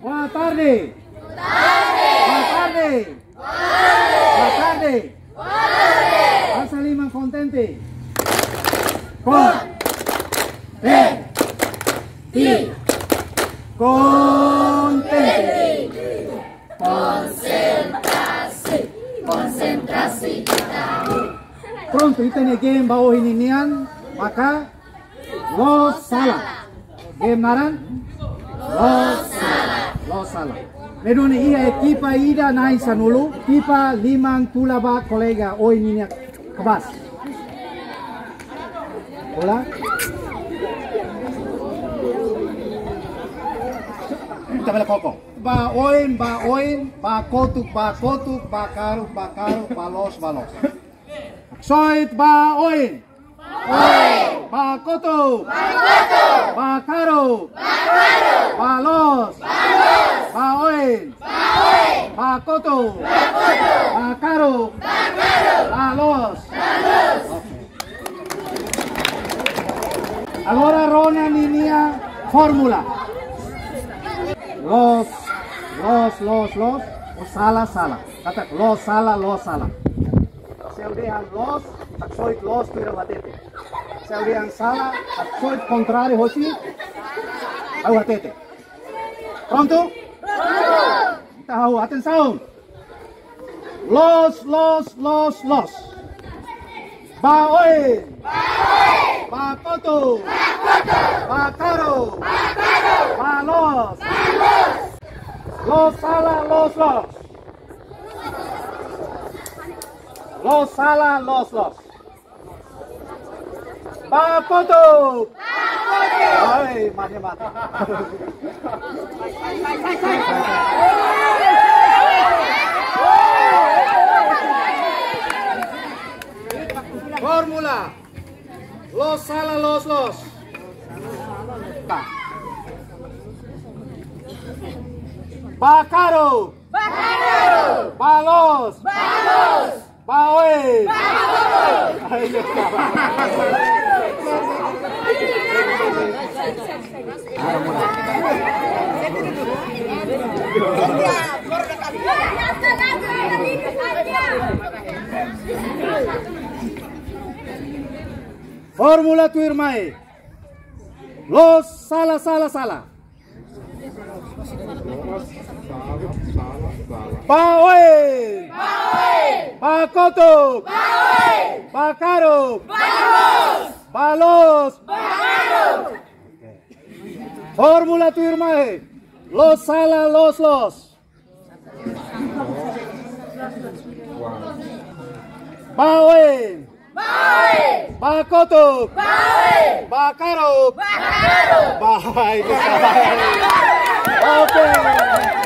Boa tarde. Boa tarde. Boa tarde. Asa limang contente. Con. Te. Ti. Contente. Pronto, ito na game bawo hininian, maka los sala. Game naran? Los sala. Los sala. Meron iya ekipa ida nai sanulu, kipa limang tulaba kolega oi ninya kebas. Hola? Tabela koko. Ba oin, ba oin, ba kotuk, ba kotuk, ba karu, ba karu, ba los, ba los. Soit ba oin. Oin. Ba kotuk. Ba kotuk. Ba karu. Ba karu. Ba los. Ba los. Ba oin. Ba oin. Ba kotuk. Ba kotuk. Ba karu. Ba karu. Ba los. Ba los. Allora Rona linea formula. Los, los, los, los, o sala, sala. Kata los, sala, los, sala. Udehan los, tak soit los tuira watete. Se udehan sala, tak soit contrario hosi, au watete. Pronto? Pronto! Tahu, atenção! Los, los, los, los. Ba oi! Ba oi! Ba koto! Ba koto! Ba karo! Ba karo! Ba los! Ba los! Los los los. Los los mati. Formula. Los sala, los los. Ba. Bacaro. Bacaro. Balos. Balos. Baoe. Ay, Fórmula tu. Los sala sala sala. Baoe. Baoe. Bakoto. Baoe. Bakaro. Balos. Balos. Bakaro. Fórmula tu. Los sala los los. Baoe. Baoe. Bakoto. Baoe. Bakaro. Bakaro. Bye. Oke.